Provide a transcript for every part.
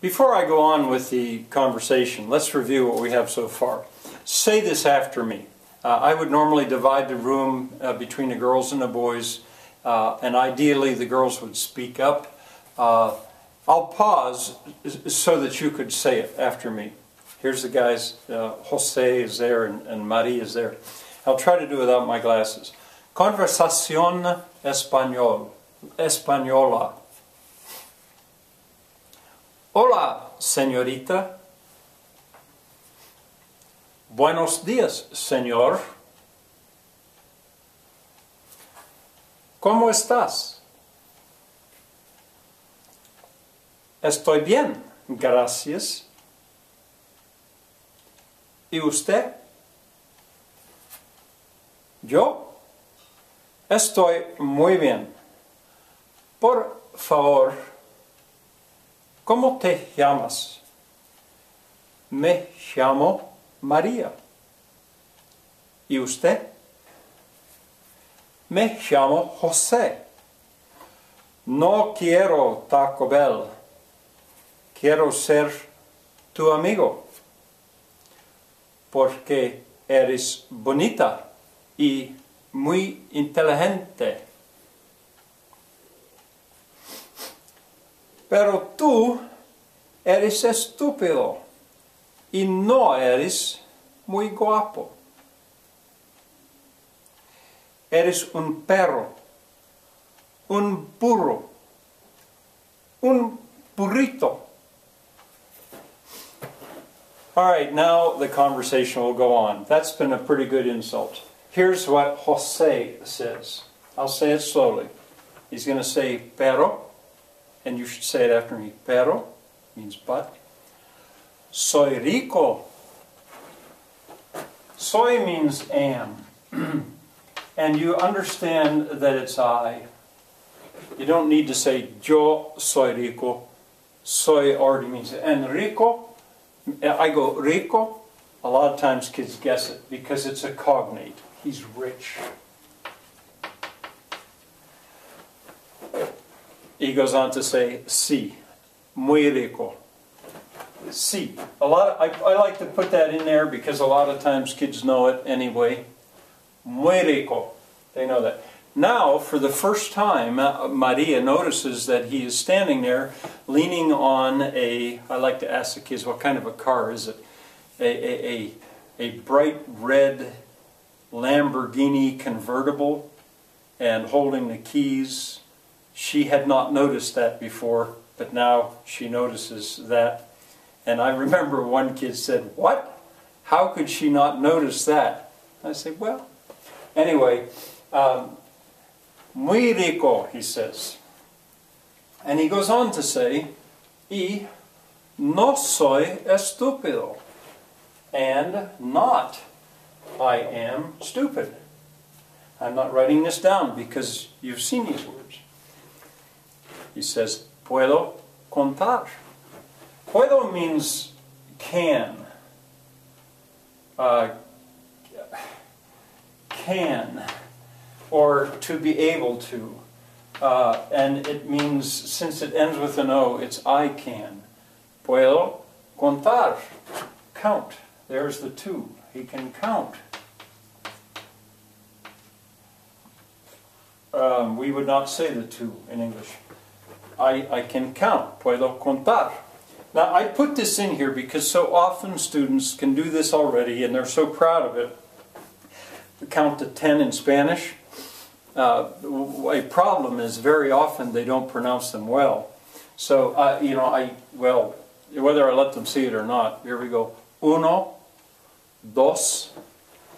Before I go on with the conversation, let's review what we have so far. Say this after me. Uh, I would normally divide the room uh, between the girls and the boys, uh, and ideally the girls would speak up. Uh, I'll pause so that you could say it after me. Here's the guys, uh, Jose is there and, and Marie is there. I'll try to do it without my glasses. Conversación español, española. Hola, señorita. Buenos días, señor. ¿Cómo estás? Estoy bien, gracias. ¿Y usted? Yo estoy muy bien. Por favor, ¿cómo te llamas? Me llamo María. ¿Y usted? Me llamo José. No quiero Taco Bell. Quiero ser tu amigo. Porque eres bonita y muy inteligente. Pero tú eres estúpido y no eres muy guapo. Eres un perro, un burro, un burrito. All right, now the conversation will go on. That's been a pretty good insult. Here's what Jose says. I'll say it slowly. He's going to say pero, and you should say it after me. Pero means but. Soy rico. Soy means am. and you understand that it's I. You don't need to say yo soy rico. Soy already means it. And rico, I go rico. A lot of times kids guess it because it's a cognate. He's rich. He goes on to say, si, muy rico. Si. A lot of, I, I like to put that in there because a lot of times kids know it anyway. Muy rico. They know that. Now, for the first time, uh, Maria notices that he is standing there leaning on a, I like to ask the kids, what kind of a car is it? A, a, a, a bright red Lamborghini convertible and holding the keys. She had not noticed that before, but now she notices that. And I remember one kid said, What? How could she not notice that? I said, Well, anyway, um, muy rico, he says. And he goes on to say, Y no soy estúpido. And not I am stupid. I'm not writing this down because you've seen these words. He says, puedo contar. Puedo means can. Uh, can. Or to be able to. Uh, and it means, since it ends with an O, it's I can. Puedo contar. Count. There's the two. He can count. Um, we would not say the two in English. I, I can count. Puedo contar. Now, I put this in here because so often students can do this already and they're so proud of it. Count to 10 in Spanish. Uh, a problem is very often they don't pronounce them well. So, uh, you know, I, well, whether I let them see it or not, here we go. Uno, dos,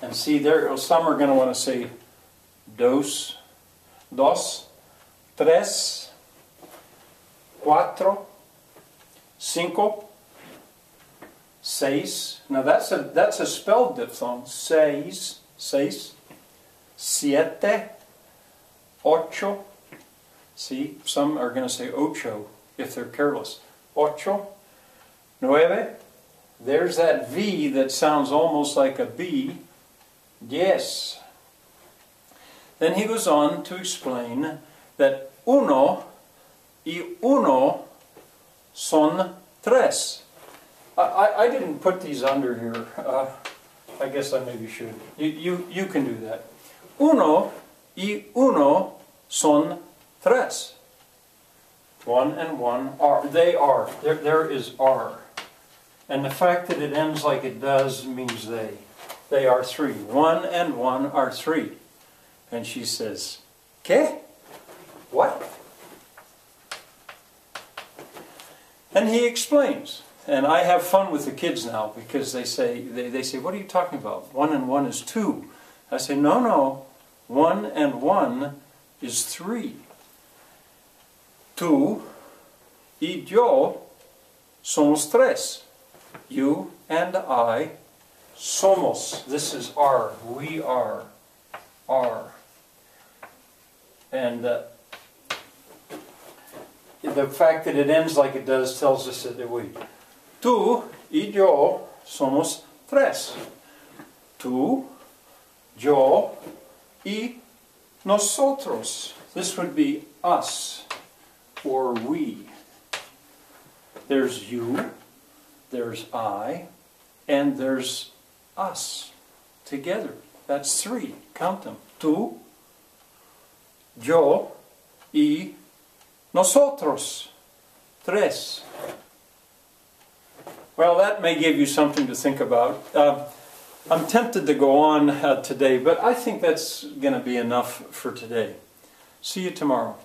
and see there, some are going to want to say dos, dos, tres, cuatro, cinco, seis. Now that's a that's a spelled diphthong. Seis, seis, siete, ocho. See, some are going to say ocho if they're careless. Ocho, nueve. There's that V that sounds almost like a B. Yes. Then he goes on to explain that uno y uno son tres. I, I, I didn't put these under here. Uh, I guess I maybe should. You, you, you can do that. Uno y uno son tres. One and one are. They are. There, there is are. And the fact that it ends like it does means they. They are three. One and one are three. And she says, ¿Qué? What? And he explains. And I have fun with the kids now because they say, they, they say, what are you talking about? One and one is two. I say, no, no. One and one is three. Tú y yo somos tres. You and I somos. This is our. We are. Are. And uh, the fact that it ends like it does tells us that we. Tú y yo somos tres. Tú, yo y nosotros. This would be us or we. There's you, there's I, and there's us together. That's three. Count them. Tú, yo y nosotros. Tres. Well, that may give you something to think about. Uh, I'm tempted to go on uh, today, but I think that's going to be enough for today. See you tomorrow.